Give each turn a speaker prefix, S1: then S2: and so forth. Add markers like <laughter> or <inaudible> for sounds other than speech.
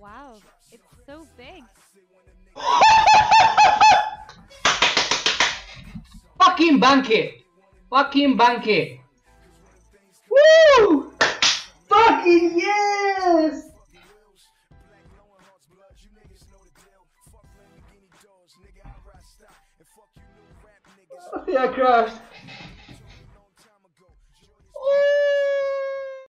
S1: Wow, it's so big.
S2: Fucking bank it! Fucking bank it! Woo! Fucking yes! <laughs> Yeah, crashed.